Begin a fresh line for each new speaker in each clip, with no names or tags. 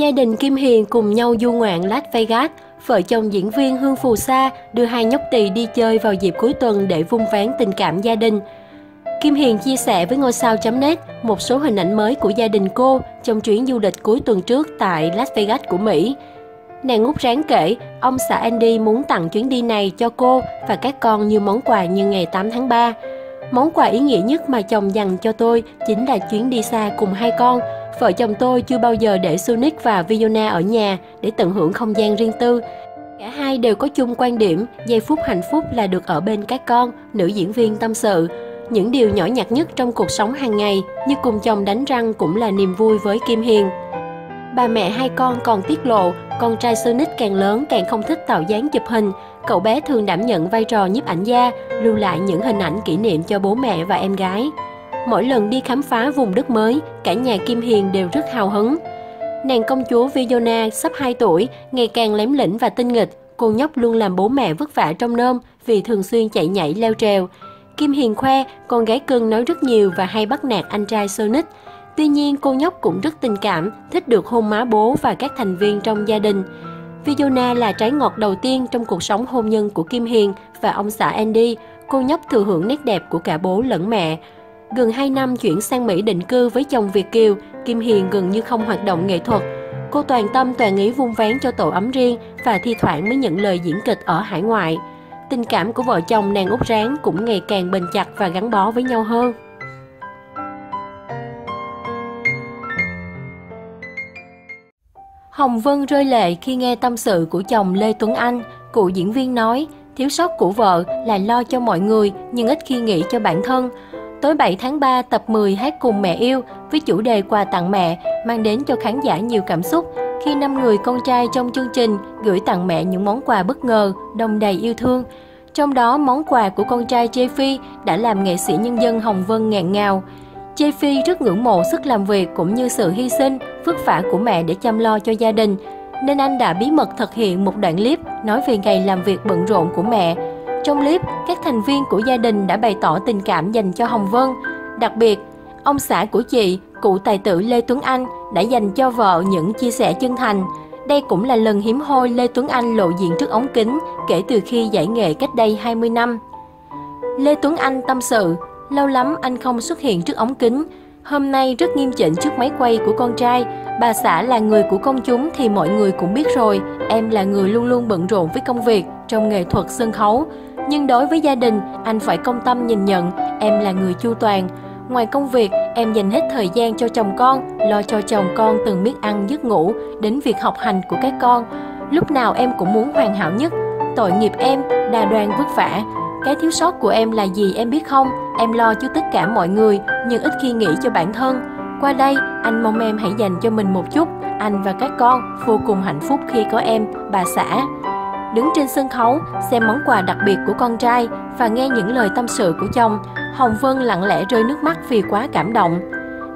Gia đình Kim Hiền cùng nhau du ngoạn Las Vegas, vợ chồng diễn viên Hương Phù Sa đưa hai nhóc tỳ đi chơi vào dịp cuối tuần để vung ván tình cảm gia đình. Kim Hiền chia sẻ với ngôi sao.net một số hình ảnh mới của gia đình cô trong chuyến du lịch cuối tuần trước tại Las Vegas của Mỹ. Nàng út ráng kể, ông xã Andy muốn tặng chuyến đi này cho cô và các con như món quà như ngày 8 tháng 3. Món quà ý nghĩa nhất mà chồng dành cho tôi chính là chuyến đi xa cùng hai con. Vợ chồng tôi chưa bao giờ để Sonic và Viona ở nhà để tận hưởng không gian riêng tư. Cả hai đều có chung quan điểm, giây phút hạnh phúc là được ở bên các con, nữ diễn viên tâm sự. Những điều nhỏ nhặt nhất trong cuộc sống hàng ngày như cùng chồng đánh răng cũng là niềm vui với Kim Hiền. Bà mẹ hai con còn tiết lộ, con trai Sonic càng lớn càng không thích tạo dáng chụp hình. Cậu bé thường đảm nhận vai trò nhiếp ảnh gia, lưu lại những hình ảnh kỷ niệm cho bố mẹ và em gái. Mỗi lần đi khám phá vùng đất mới, cả nhà Kim Hiền đều rất hào hứng. Nàng công chúa Viona sắp 2 tuổi, ngày càng lém lĩnh và tinh nghịch. Cô nhóc luôn làm bố mẹ vất vả trong nôm vì thường xuyên chạy nhảy leo trèo. Kim Hiền khoe, con gái cưng nói rất nhiều và hay bắt nạt anh trai Sonic. Tuy nhiên, cô nhóc cũng rất tình cảm, thích được hôn má bố và các thành viên trong gia đình. Fiona là trái ngọt đầu tiên trong cuộc sống hôn nhân của Kim Hiền và ông xã Andy. Cô nhóc thừa hưởng nét đẹp của cả bố lẫn mẹ. Gần 2 năm chuyển sang Mỹ định cư với chồng Việt Kiều, Kim Hiền gần như không hoạt động nghệ thuật. Cô toàn tâm toàn ý vung vén cho tổ ấm riêng và thi thoảng mới nhận lời diễn kịch ở hải ngoại. Tình cảm của vợ chồng nàng út ráng cũng ngày càng bền chặt và gắn bó với nhau hơn. Hồng Vân rơi lệ khi nghe tâm sự của chồng Lê Tuấn Anh. Cụ diễn viên nói, thiếu sót của vợ là lo cho mọi người nhưng ít khi nghĩ cho bản thân. Tối 7 tháng 3, tập 10 hát cùng mẹ yêu với chủ đề quà tặng mẹ mang đến cho khán giả nhiều cảm xúc khi năm người con trai trong chương trình gửi tặng mẹ những món quà bất ngờ, đồng đầy yêu thương. Trong đó, món quà của con trai Jeffy đã làm nghệ sĩ nhân dân Hồng Vân ngẹn ngào. Jeffy rất ngưỡng mộ sức làm việc cũng như sự hy sinh, vất vả của mẹ để chăm lo cho gia đình, nên anh đã bí mật thực hiện một đoạn clip nói về ngày làm việc bận rộn của mẹ. Trong clip, các thành viên của gia đình đã bày tỏ tình cảm dành cho Hồng Vân. Đặc biệt, ông xã của chị, cụ tài tử Lê Tuấn Anh đã dành cho vợ những chia sẻ chân thành. Đây cũng là lần hiếm hoi Lê Tuấn Anh lộ diện trước ống kính kể từ khi giải nghệ cách đây 20 năm. Lê Tuấn Anh tâm sự, lâu lắm anh không xuất hiện trước ống kính. Hôm nay rất nghiêm chỉnh trước máy quay của con trai. Bà xã là người của công chúng thì mọi người cũng biết rồi. Em là người luôn luôn bận rộn với công việc trong nghệ thuật sân khấu. Nhưng đối với gia đình, anh phải công tâm nhìn nhận em là người chu toàn. Ngoài công việc, em dành hết thời gian cho chồng con, lo cho chồng con từng miếng ăn giấc ngủ, đến việc học hành của các con. Lúc nào em cũng muốn hoàn hảo nhất. Tội nghiệp em, đa đoan vất vả. Cái thiếu sót của em là gì em biết không? Em lo cho tất cả mọi người, nhưng ít khi nghĩ cho bản thân. Qua đây, anh mong em hãy dành cho mình một chút. Anh và các con vô cùng hạnh phúc khi có em, bà xã. Đứng trên sân khấu, xem món quà đặc biệt của con trai và nghe những lời tâm sự của chồng, Hồng Vân lặng lẽ rơi nước mắt vì quá cảm động.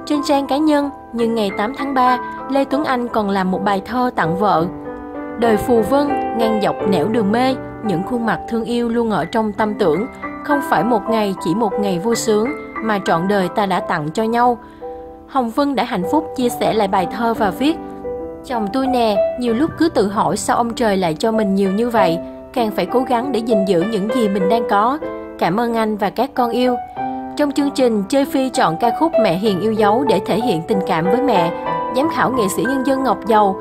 Trên trang cá nhân, nhưng ngày 8 tháng 3, Lê Tuấn Anh còn làm một bài thơ tặng vợ. Đời phù vân, ngang dọc nẻo đường mê, những khuôn mặt thương yêu luôn ở trong tâm tưởng. Không phải một ngày chỉ một ngày vui sướng, mà trọn đời ta đã tặng cho nhau. Hồng Vân đã hạnh phúc chia sẻ lại bài thơ và viết Chồng tôi nè, nhiều lúc cứ tự hỏi sao ông trời lại cho mình nhiều như vậy, càng phải cố gắng để gìn giữ những gì mình đang có. Cảm ơn anh và các con yêu. Trong chương trình, Chơi Phi chọn ca khúc Mẹ Hiền yêu dấu để thể hiện tình cảm với mẹ. Giám khảo nghệ sĩ nhân dân Ngọc Dầu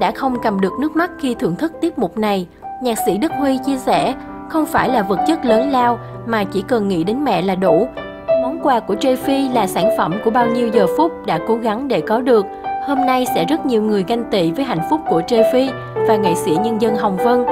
đã không cầm được nước mắt khi thưởng thức tiết mục này. Nhạc sĩ Đức Huy chia sẻ, không phải là vật chất lớn lao mà chỉ cần nghĩ đến mẹ là đủ. Món quà của chơi Phi là sản phẩm của bao nhiêu giờ phút đã cố gắng để có được. Hôm nay sẽ rất nhiều người ganh tị với hạnh phúc của Trê Phi và nghệ sĩ nhân dân Hồng Vân.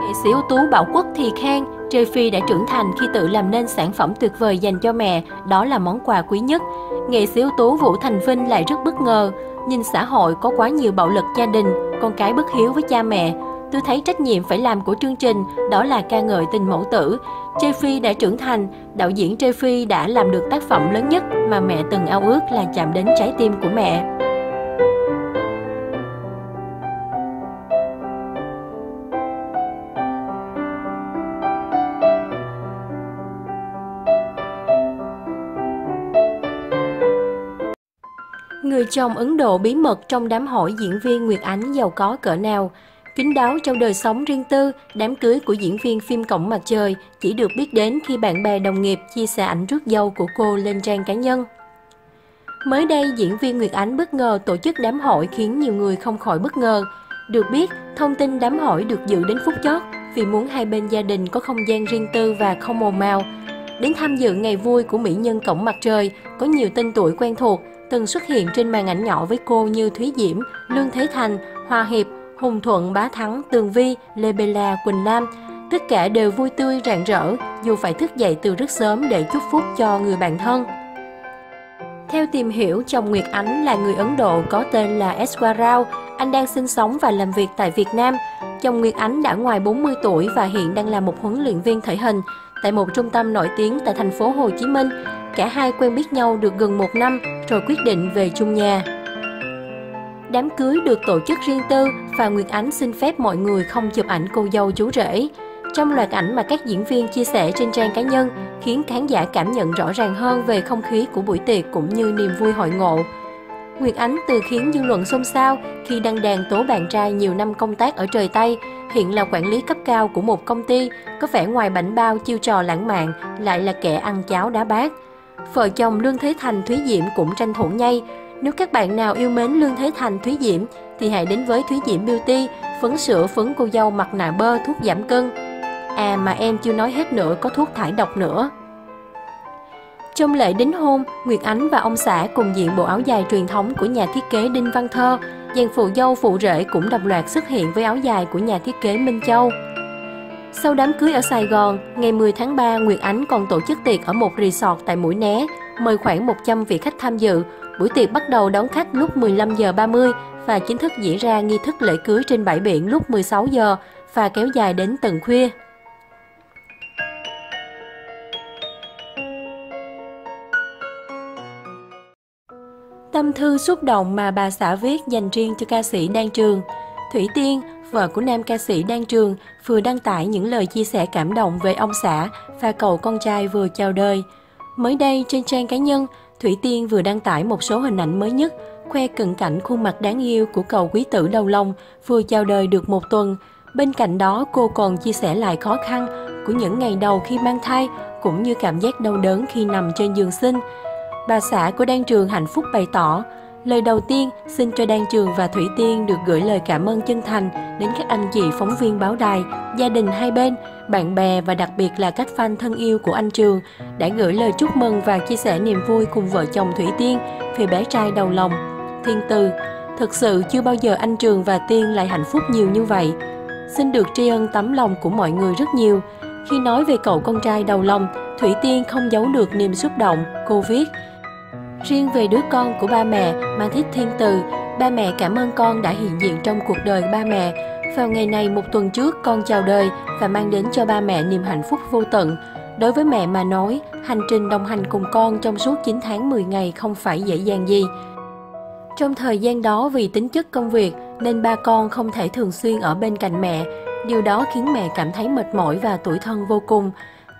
Nghệ sĩ ưu tú Bảo Quốc thì khen Trê Phi đã trưởng thành khi tự làm nên sản phẩm tuyệt vời dành cho mẹ, đó là món quà quý nhất. Nghệ sĩ ưu tú Vũ Thành Vinh lại rất bất ngờ, nhìn xã hội có quá nhiều bạo lực gia đình, con cái bất hiếu với cha mẹ. Tôi thấy trách nhiệm phải làm của chương trình đó là ca ngợi tình mẫu tử. Trê Phi đã trưởng thành, đạo diễn Trê Phi đã làm được tác phẩm lớn nhất mà mẹ từng ao ước là chạm đến trái tim của mẹ. Người chồng Ấn Độ bí mật trong đám hỏi diễn viên Nguyệt Ánh giàu có cỡ nào. Kín đáo trong đời sống riêng tư, đám cưới của diễn viên phim Cổng Mặt Trời chỉ được biết đến khi bạn bè đồng nghiệp chia sẻ ảnh rước dâu của cô lên trang cá nhân. Mới đây, diễn viên Nguyệt Ánh bất ngờ tổ chức đám hỏi khiến nhiều người không khỏi bất ngờ. Được biết, thông tin đám hỏi được giữ đến phút chót vì muốn hai bên gia đình có không gian riêng tư và không ồn ào. Đến tham dự ngày vui của mỹ nhân Cổng Mặt Trời, có nhiều tên tuổi quen thuộc, từng xuất hiện trên màn ảnh nhỏ với cô như Thúy Diễm, Lương Thế Thành, hòa Hiệp, Hùng Thuận, Bá Thắng, Tường Vi, Lê Bê La, Quỳnh Lam. Tất cả đều vui tươi, rạng rỡ, dù phải thức dậy từ rất sớm để chúc phúc cho người bạn thân. Theo tìm hiểu, chồng Nguyệt Ánh là người Ấn Độ có tên là eswarao Anh đang sinh sống và làm việc tại Việt Nam. Chồng Nguyệt Ánh đã ngoài 40 tuổi và hiện đang là một huấn luyện viên thể hình tại một trung tâm nổi tiếng tại thành phố Hồ Chí Minh. Cả hai quen biết nhau được gần một năm rồi quyết định về chung nhà. Đám cưới được tổ chức riêng tư và Nguyệt Ánh xin phép mọi người không chụp ảnh cô dâu chú rể. Trong loạt ảnh mà các diễn viên chia sẻ trên trang cá nhân khiến khán giả cảm nhận rõ ràng hơn về không khí của buổi tiệc cũng như niềm vui hội ngộ. Nguyệt Ánh từ khiến dư luận xôn xao khi đăng đàn tố bạn trai nhiều năm công tác ở trời Tây, hiện là quản lý cấp cao của một công ty, có vẻ ngoài bảnh bao chiêu trò lãng mạn, lại là kẻ ăn cháo đá bát. Vợ chồng Lương Thế Thành Thúy Diễm cũng tranh thủ nhay. Nếu các bạn nào yêu mến Lương Thế Thành Thúy Diễm thì hãy đến với Thúy Diễm Beauty, phấn sữa phấn cô dâu mặt nạ bơ thuốc giảm cân. À mà em chưa nói hết nữa có thuốc thải độc nữa. Trong lễ đính hôn, Nguyệt Ánh và ông xã cùng diện bộ áo dài truyền thống của nhà thiết kế Đinh Văn Thơ. Dàn phụ dâu phụ rể cũng đồng loạt xuất hiện với áo dài của nhà thiết kế Minh Châu. Sau đám cưới ở Sài Gòn, ngày 10 tháng 3, Nguyệt Ánh còn tổ chức tiệc ở một resort tại Mũi Né, mời khoảng 100 vị khách tham dự. Buổi tiệc bắt đầu đón khách lúc 15 giờ 30 và chính thức diễn ra nghi thức lễ cưới trên bãi biển lúc 16 giờ và kéo dài đến tận khuya. Tâm thư xúc động mà bà xã viết dành riêng cho ca sĩ Đan Trường. Thủy Tiên, vợ của nam ca sĩ Đan Trường, vừa đăng tải những lời chia sẻ cảm động về ông xã và cậu con trai vừa chào đời. Mới đây, trên trang cá nhân, Thủy Tiên vừa đăng tải một số hình ảnh mới nhất, khoe cận cảnh khuôn mặt đáng yêu của cậu quý tử đầu lòng vừa chào đời được một tuần. Bên cạnh đó, cô còn chia sẻ lại khó khăn của những ngày đầu khi mang thai, cũng như cảm giác đau đớn khi nằm trên giường sinh. Bà xã của Đan Trường hạnh phúc bày tỏ, Lời đầu tiên, xin cho Đan Trường và Thủy Tiên được gửi lời cảm ơn chân thành đến các anh chị phóng viên báo đài, gia đình hai bên, bạn bè và đặc biệt là các fan thân yêu của anh Trường đã gửi lời chúc mừng và chia sẻ niềm vui cùng vợ chồng Thủy Tiên về bé trai đầu lòng. Thiên Từ, thực sự chưa bao giờ anh Trường và Tiên lại hạnh phúc nhiều như vậy. Xin được tri ân tấm lòng của mọi người rất nhiều. Khi nói về cậu con trai đầu lòng, Thủy Tiên không giấu được niềm xúc động, cô viết – Riêng về đứa con của ba mẹ mang thích thiên từ, ba mẹ cảm ơn con đã hiện diện trong cuộc đời ba mẹ. Vào ngày này một tuần trước con chào đời và mang đến cho ba mẹ niềm hạnh phúc vô tận. Đối với mẹ mà nói, hành trình đồng hành cùng con trong suốt 9 tháng 10 ngày không phải dễ dàng gì. Trong thời gian đó vì tính chất công việc nên ba con không thể thường xuyên ở bên cạnh mẹ. Điều đó khiến mẹ cảm thấy mệt mỏi và tủi thân vô cùng.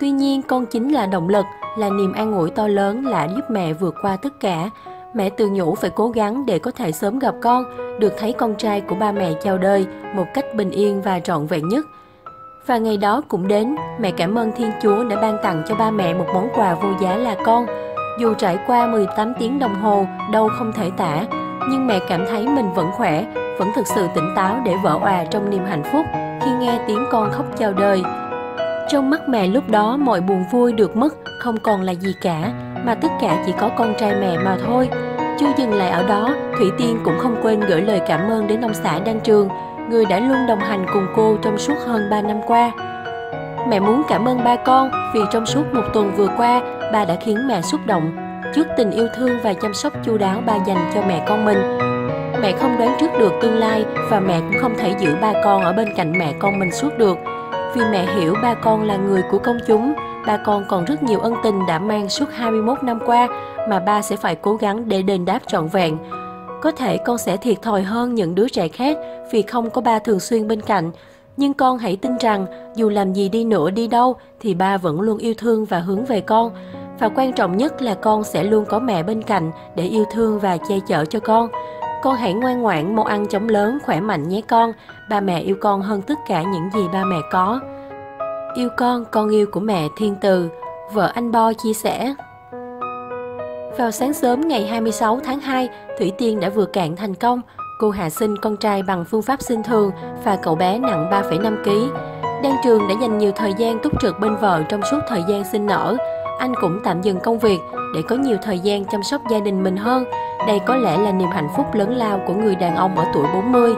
Tuy nhiên con chính là động lực, là niềm an ủi to lớn là giúp mẹ vượt qua tất cả. Mẹ tự nhủ phải cố gắng để có thể sớm gặp con, được thấy con trai của ba mẹ chào đời một cách bình yên và trọn vẹn nhất. Và ngày đó cũng đến, mẹ cảm ơn Thiên Chúa đã ban tặng cho ba mẹ một món quà vô giá là con. Dù trải qua 18 tiếng đồng hồ, đâu không thể tả, nhưng mẹ cảm thấy mình vẫn khỏe, vẫn thực sự tỉnh táo để vỡ òa trong niềm hạnh phúc khi nghe tiếng con khóc chào đời. Trong mắt mẹ lúc đó mọi buồn vui được mất, không còn là gì cả, mà tất cả chỉ có con trai mẹ mà thôi. Chưa dừng lại ở đó, Thủy Tiên cũng không quên gửi lời cảm ơn đến ông xã Đăng Trường, người đã luôn đồng hành cùng cô trong suốt hơn 3 năm qua. Mẹ muốn cảm ơn ba con vì trong suốt một tuần vừa qua, ba đã khiến mẹ xúc động trước tình yêu thương và chăm sóc chu đáo ba dành cho mẹ con mình. Mẹ không đoán trước được tương lai và mẹ cũng không thể giữ ba con ở bên cạnh mẹ con mình suốt được. Vì mẹ hiểu ba con là người của công chúng, ba con còn rất nhiều ân tình đã mang suốt 21 năm qua mà ba sẽ phải cố gắng để đền đáp trọn vẹn. Có thể con sẽ thiệt thòi hơn những đứa trẻ khác vì không có ba thường xuyên bên cạnh, nhưng con hãy tin rằng dù làm gì đi nữa đi đâu thì ba vẫn luôn yêu thương và hướng về con. và quan trọng nhất là con sẽ luôn có mẹ bên cạnh để yêu thương và che chở cho con. Con hãy ngoan ngoãn mau ăn chống lớn khỏe mạnh nhé con. Ba mẹ yêu con hơn tất cả những gì ba mẹ có. Yêu con, con yêu của mẹ Thiên Từ, vợ anh Bo chia sẻ. Vào sáng sớm ngày 26 tháng 2, Thủy Tiên đã vừa cạn thành công. Cô hạ sinh con trai bằng phương pháp sinh thường và cậu bé nặng 3,5 kg. Đan Trường đã dành nhiều thời gian túc trực bên vợ trong suốt thời gian sinh nở. Anh cũng tạm dừng công việc để có nhiều thời gian chăm sóc gia đình mình hơn. Đây có lẽ là niềm hạnh phúc lớn lao của người đàn ông ở tuổi 40.